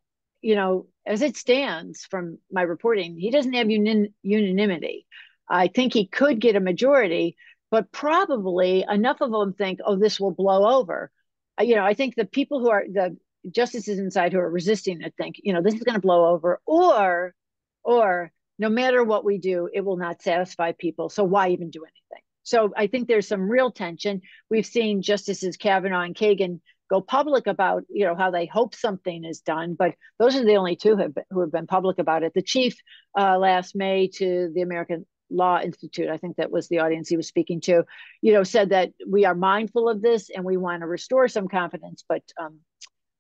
you know, as it stands from my reporting, he doesn't have unanimity. I think he could get a majority, but probably enough of them think, oh, this will blow over. Uh, you know, I think the people who are the justices inside who are resisting it think, you know, this is going to blow over, or, or no matter what we do, it will not satisfy people. So why even do anything? So I think there's some real tension. We've seen Justices Kavanaugh and Kagan go public about you know how they hope something is done, but those are the only two who have been, who have been public about it. The chief uh, last May to the American Law Institute, I think that was the audience he was speaking to, you know, said that we are mindful of this and we want to restore some confidence, but um,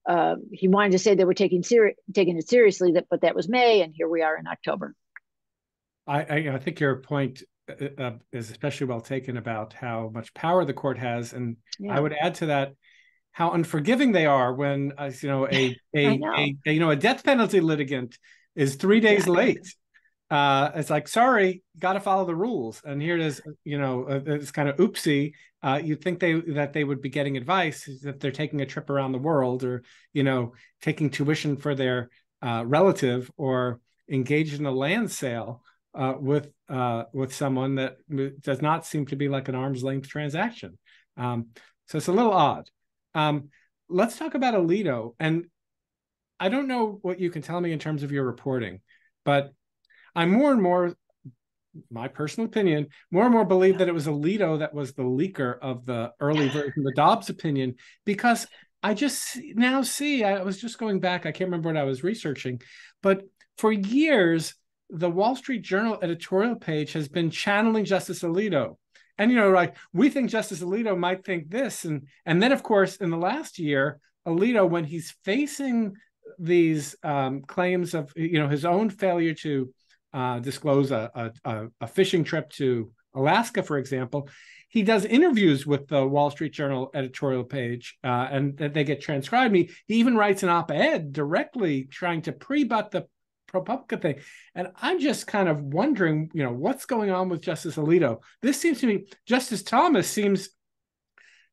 uh, he wanted to say they were taking seri- taking it seriously. That, but that was May, and here we are in October. I, I, I think your point uh, uh, is especially well taken about how much power the court has, and yeah. I would add to that how unforgiving they are when uh, you know a a, know. a, a, you know a death penalty litigant is three days yeah. late. Uh, it's like sorry, got to follow the rules, and here it is. You know, uh, it's kind of oopsie. Uh, you'd think they that they would be getting advice if they're taking a trip around the world, or you know, taking tuition for their uh, relative, or engaged in a land sale uh, with uh, with someone that does not seem to be like an arm's length transaction. Um, so it's a little odd. Um, let's talk about Alito. And I don't know what you can tell me in terms of your reporting, but I'm more and more, my personal opinion, more and more believe that it was Alito that was the leaker of the early version, of the Dobbs opinion, because I just now see, I was just going back, I can't remember what I was researching, but for years, the Wall Street Journal editorial page has been channeling Justice Alito. And you know, like we think Justice Alito might think this, and and then of course in the last year, Alito, when he's facing these um, claims of you know his own failure to uh, disclose a, a, a fishing trip to Alaska, for example, he does interviews with the Wall Street Journal editorial page, uh, and they get transcribed. He, he even writes an op-ed directly trying to pre-butt the ProPublica thing. And I'm just kind of wondering, you know, what's going on with Justice Alito? This seems to me, Justice Thomas seems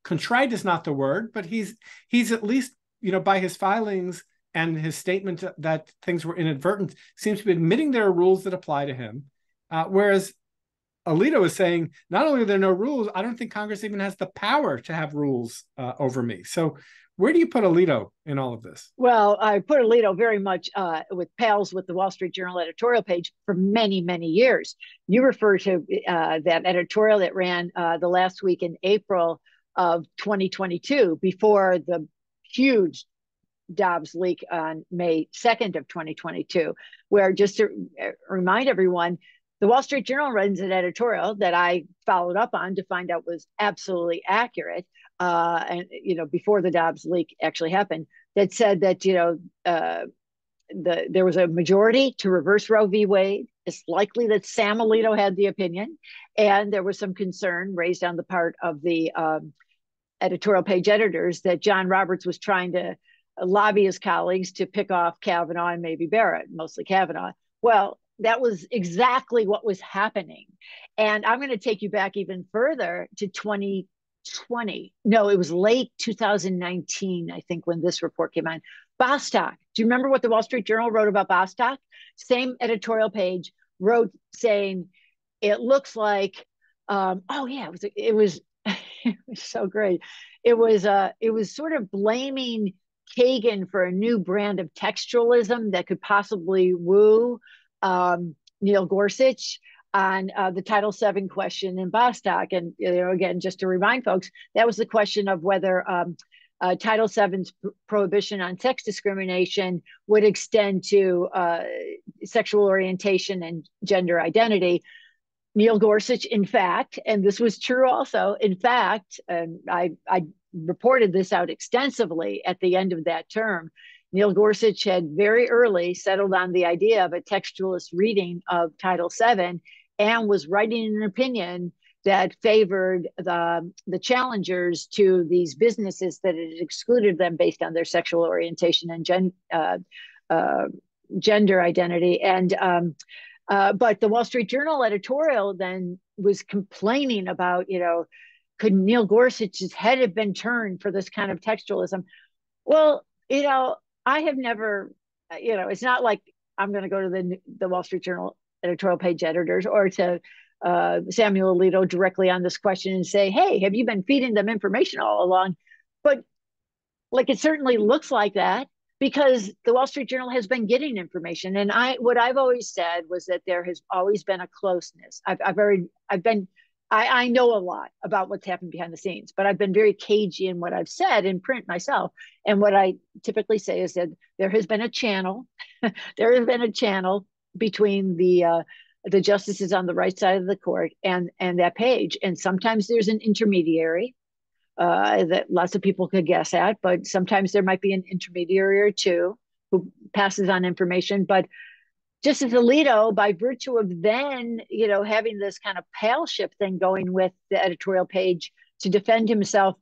contrite is not the word, but he's he's at least, you know, by his filings and his statement that things were inadvertent, seems to be admitting there are rules that apply to him. Uh, whereas Alito is saying, not only are there no rules, I don't think Congress even has the power to have rules uh, over me. So where do you put Alito in all of this? Well, I put Alito very much uh, with pals with the Wall Street Journal editorial page for many, many years. You refer to uh, that editorial that ran uh, the last week in April of 2022 before the huge Dobbs leak on May 2nd of 2022, where just to uh, remind everyone, the Wall Street Journal runs an editorial that I followed up on to find out was absolutely accurate uh, and you know before the Dobbs leak actually happened, that said that you know uh, the there was a majority to reverse Roe v. Wade. It's likely that Sam Alito had the opinion, and there was some concern raised on the part of the um, editorial page editors that John Roberts was trying to lobby his colleagues to pick off Kavanaugh and maybe Barrett, mostly Kavanaugh. Well, that was exactly what was happening. And I'm going to take you back even further to 20 20. No, it was late 2019, I think, when this report came out. Bostock. Do you remember what the Wall Street Journal wrote about Bostock? Same editorial page wrote saying it looks like. Um, oh yeah, it was. It was. it was so great. It was. Uh, it was sort of blaming Kagan for a new brand of textualism that could possibly woo um, Neil Gorsuch on uh, the Title VII question in Bostock. And, you know, again, just to remind folks, that was the question of whether um, uh, Title VII's prohibition on sex discrimination would extend to uh, sexual orientation and gender identity. Neil Gorsuch, in fact, and this was true also, in fact, and I, I reported this out extensively at the end of that term. Neil Gorsuch had very early settled on the idea of a textualist reading of Title VII and was writing an opinion that favored the the challengers to these businesses that had excluded them based on their sexual orientation and gen, uh, uh, gender identity. And um, uh, but the Wall Street Journal editorial then was complaining about, you know, could Neil Gorsuch's head have been turned for this kind of textualism? Well, you know, I have never, you know, it's not like I'm going to go to the the Wall Street Journal editorial page editors or to uh, Samuel Alito directly on this question and say, "Hey, have you been feeding them information all along?" But like, it certainly looks like that because the Wall Street Journal has been getting information, and I what I've always said was that there has always been a closeness. I've I've already I've been I, I know a lot about what's happened behind the scenes, but I've been very cagey in what I've said in print myself. And what I typically say is that there has been a channel, there has been a channel between the uh, the justices on the right side of the court and and that page. And sometimes there's an intermediary uh, that lots of people could guess at, but sometimes there might be an intermediary or two who passes on information. But Justice Alito, by virtue of then, you know, having this kind of pale ship thing going with the editorial page to defend himself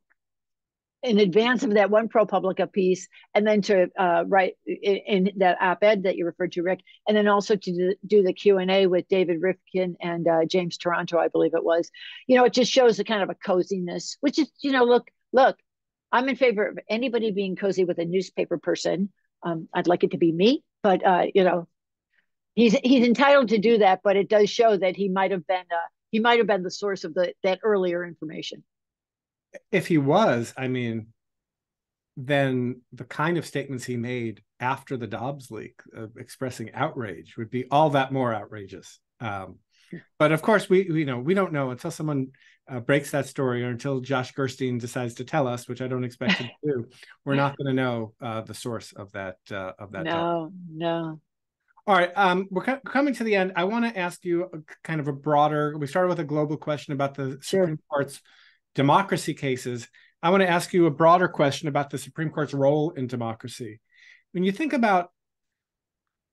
in advance of that one ProPublica piece, and then to uh, write in, in, that op-ed that you referred to, Rick, and then also to do, the Q and A with David Rivkin and uh, James Taranto, I believe it was. You know, it just shows a kind of a coziness, which is, you know, look, look, I'm in favor of anybody being cozy with a newspaper person. Um, I'd like it to be me, but uh, you know, he's he's entitled to do that, but it does show that he might have been uh, he might have been the source of the that earlier information. If he was, I mean, then the kind of statements he made after the Dobbs leak, uh, expressing outrage, would be all that more outrageous. Um, but of course, we, we you know we don't know until someone uh, breaks that story or until Josh Gerstein decides to tell us, which I don't expect to do. We're not going to know uh, the source of that uh, of that. No, no. All right, um, we're co- coming to the end. I want to ask you a, kind of a broader. We started with a global question about the sure. Supreme Court's democracy cases. I want to ask you a broader question about the Supreme Court's role in democracy. When you think about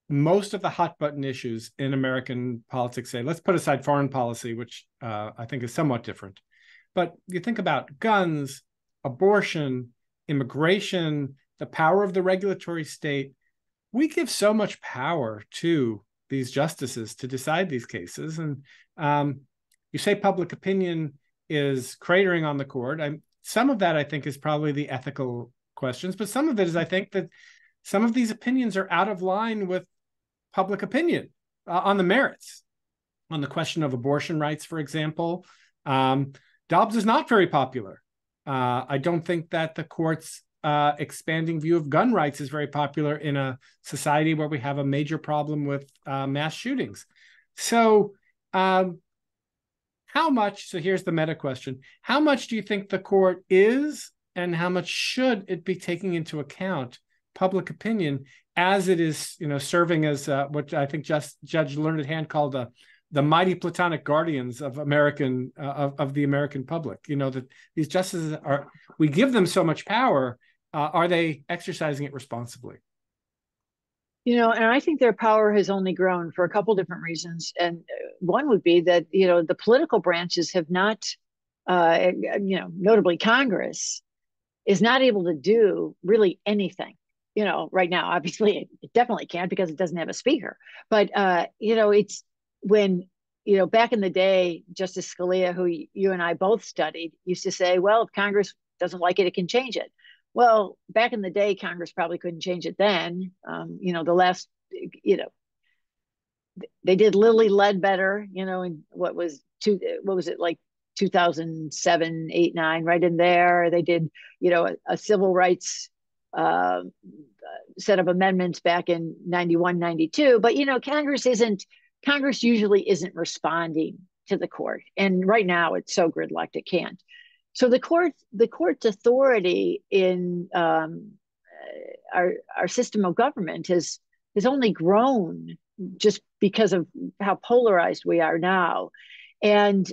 most of the hot button issues in American politics, say, let's put aside foreign policy, which uh, I think is somewhat different, but you think about guns, abortion, immigration, the power of the regulatory state we give so much power to these justices to decide these cases. And um, you say public opinion is cratering on the court. I'm, some of that, I think, is probably the ethical questions, but some of it is, I think, that some of these opinions are out of line with public opinion uh, on the merits. On the question of abortion rights, for example, um, Dobbs is not very popular. Uh, I don't think that the courts uh, expanding view of gun rights is very popular in a society where we have a major problem with uh, mass shootings. So, um, how much? So, here's the meta question How much do you think the court is, and how much should it be taking into account public opinion as it is, you know, serving as uh, what I think just Judge Learned Hand called a the mighty platonic guardians of American uh, of, of the American public. You know that these justices are we give them so much power uh, are they exercising it responsibly? You know, and I think their power has only grown for a couple different reasons. And uh, one would be that, you know, the political branches have not, uh, you know, notably Congress is not able to do really anything you know, right now. Obviously, it, definitely can't because it doesn't have a speaker. But uh, you know, it's when you know back in the day, Justice Scalia, who you and I both studied, used to say, "Well, if Congress doesn't like it, it can change it." Well, back in the day, Congress probably couldn't change it then. Um, you know, the last, you know, they did Lilly Ledbetter, you know, in what was two, what was it like 2007, eight, nine, right in there. They did, you know, a, a civil rights uh, set of amendments back in 91, 92. But, you know, Congress isn't, Congress usually isn't responding to the court. And right now it's so gridlocked it can't. So the court, the court's authority in um, our our system of government has has only grown just because of how polarized we are now, and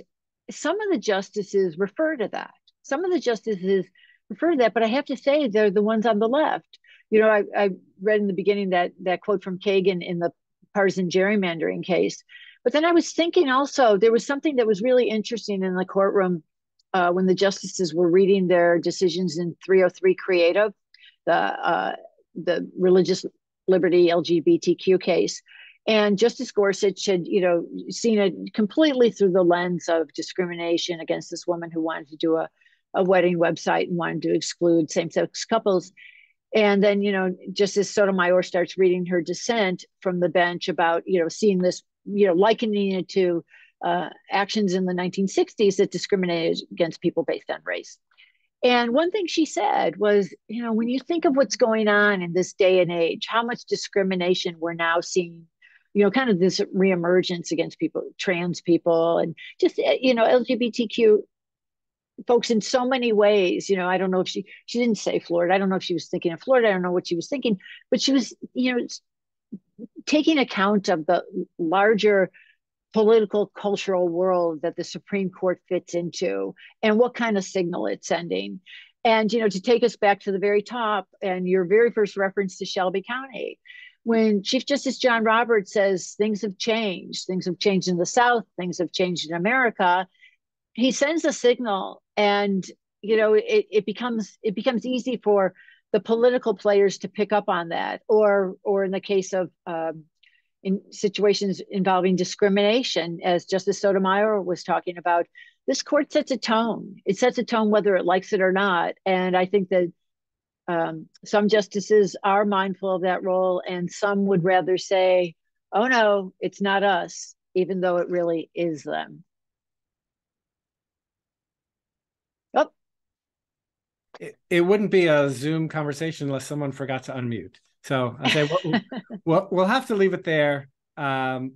some of the justices refer to that. Some of the justices refer to that, but I have to say they're the ones on the left. You know, I, I read in the beginning that that quote from Kagan in the partisan gerrymandering case, But then I was thinking also there was something that was really interesting in the courtroom uh, when the justices were reading their decisions in 303 Creative, the uh, the religious liberty LGBTQ case. And Justice Gorsuch had, you know, seen it completely through the lens of discrimination against this woman who wanted to do a, a wedding website and wanted to exclude same-sex couples. And then, you know, Justice Sotomayor starts reading her dissent from the bench about, you know, seeing this, you know, likening it to uh, actions in the 1960s that discriminated against people based on race. And one thing she said was, you know, when you think of what's going on in this day and age, how much discrimination we're now seeing, you know, kind of this reemergence against people, trans people, and just, eh, you know, LGBTQ folks in so many ways. You know, I don't know if she, she didn't say Florida. I don't know if she was thinking of Florida. I don't know what she was thinking, but she was, you know, taking account of the larger political cultural world that the Supreme Court fits into and what kind of signal it's sending. And, you know, to take us back to the very top and your very first reference to Shelby County, when Chief Justice John Roberts says things have changed, things have changed in the South, things have changed in America, he sends a signal and, you know, it, it becomes it becomes easy for the political players to pick up on that or or in the case of um, in situations involving discrimination, as Justice Sotomayor was talking about, this court sets a tone. It sets a tone whether it likes it or not. And I think that um, some justices are mindful of that role, and some would rather say, oh no, it's not us, even though it really is them. Oh. It, it wouldn't be a Zoom conversation unless someone forgot to unmute. So I say we'll, we'll, we'll have to leave it there. Um,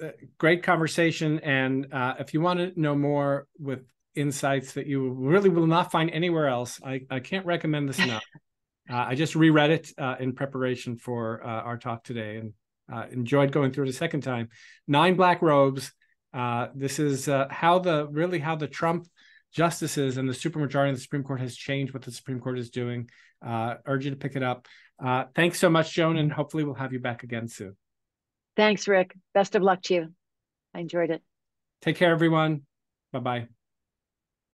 uh, great conversation, and uh, if you want to know more with insights that you really will not find anywhere else, I, I can't recommend this enough. uh, I just reread it uh, in preparation for uh, our talk today, and uh, enjoyed going through it a second time. Nine Black Robes. this is how the really how the Trump justices and the supermajority of the Supreme Court has changed what the Supreme Court is doing. I urge you to pick it up. Uh, thanks so much, Joan, and hopefully we'll have you back again soon. Thanks, Rick. Best of luck to you. I enjoyed it. Take care, everyone. Bye bye.